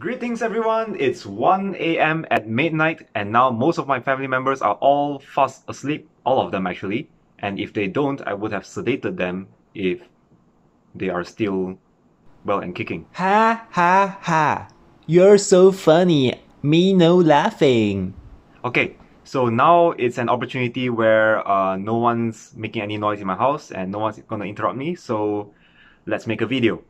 Greetings everyone, it's 1 a.m. at midnight and now most of my family members are all fast asleep, all of them actually. And if they don't, I would have sedated them if they are still well and kicking. Ha ha ha. You're so funny. Me no laughing. Okay, so now it's an opportunity where uh, no one's making any noise in my house and no one's gonna interrupt me, so let's make a video.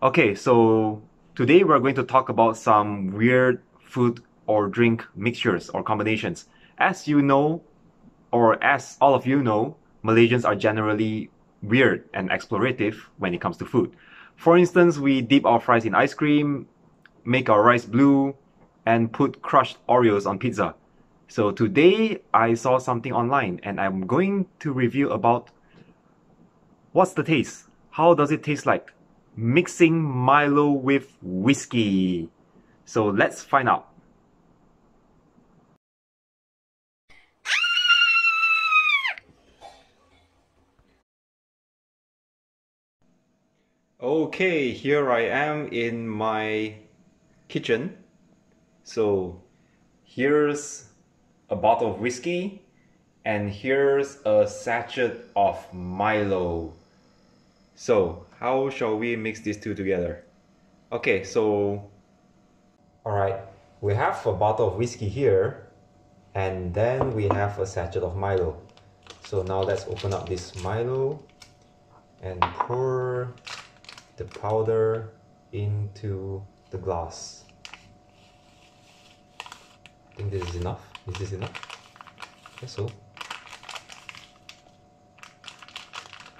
Okay, so Today we're going to talk about some weird food or drink mixtures or combinations. As you know, or as all of you know, Malaysians are generally weird and explorative when it comes to food. For instance, we dip our fries in ice cream, make our rice blue, and put crushed Oreos on pizza. So today I saw something online and I'm going to review about what's the taste? How does it taste like? Mixing Milo with whiskey. So let's find out. Okay, here I am in my kitchen. So here's a bottle of whiskey and here's a sachet of Milo. So how shall we mix these two together? Okay, so alright, we have a bottle of whiskey here and then we have a sachet of Milo. So now let's open up this Milo and pour the powder into the glass. I think this is enough. Is this enough? I guess so.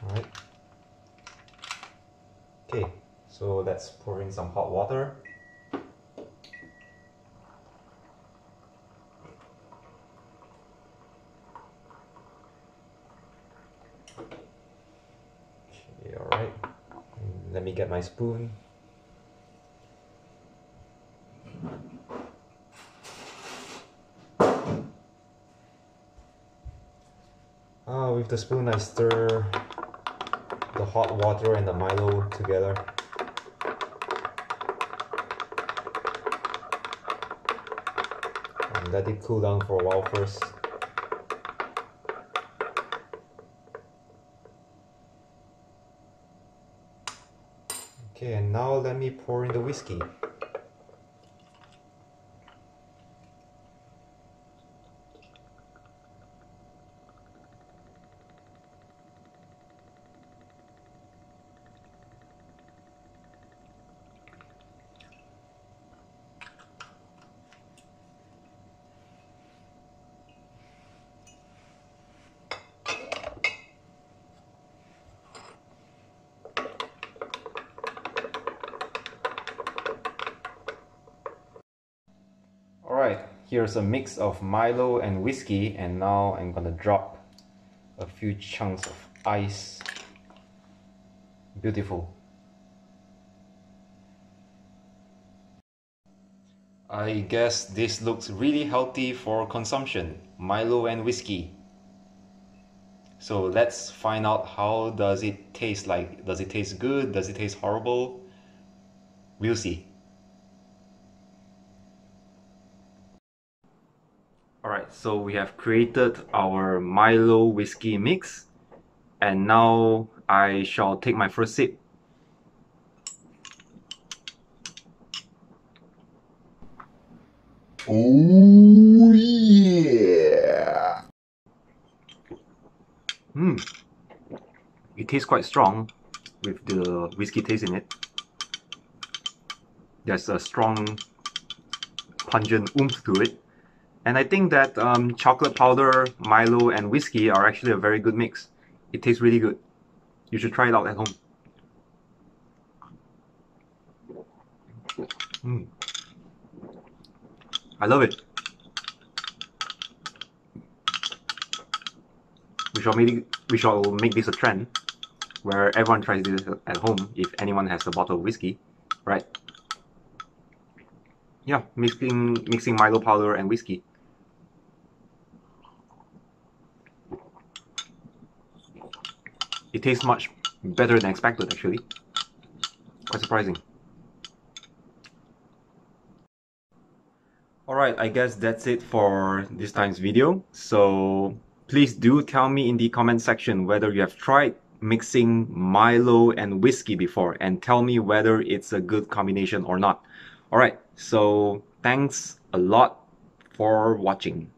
Alright. Okay, so let's pour in some hot water. Okay, alright. Let me get my spoon. Ah, with the spoon I stir the hot water and the Milo together. And let it cool down for a while first. Okay, and now let me pour in the whiskey. Alright, here's a mix of Milo and whiskey and now I'm gonna drop a few chunks of ice. Beautiful. I guess this looks really healthy for consumption, Milo and whiskey. So let's find out how does it taste like. Does it taste good? Does it taste horrible? We'll see. Alright, so we have created our Milo whiskey mix and now I shall take my first sip. Oh yeah! Hmm. It tastes quite strong with the whiskey taste in it. There's a strong pungent oomph to it. And I think that um, chocolate powder, Milo, and whiskey are actually a very good mix. It tastes really good. You should try it out at home. Mm. I love it. We shall make we shall make this a trend where everyone tries this at home if anyone has a bottle of whiskey, right? Yeah, mixing mixing Milo powder and whiskey. It tastes much better than expected actually. Quite surprising. Alright, I guess that's it for this time's video. So please do tell me in the comment section whether you have tried mixing Milo and whiskey before and tell me whether it's a good combination or not. Alright, so thanks a lot for watching.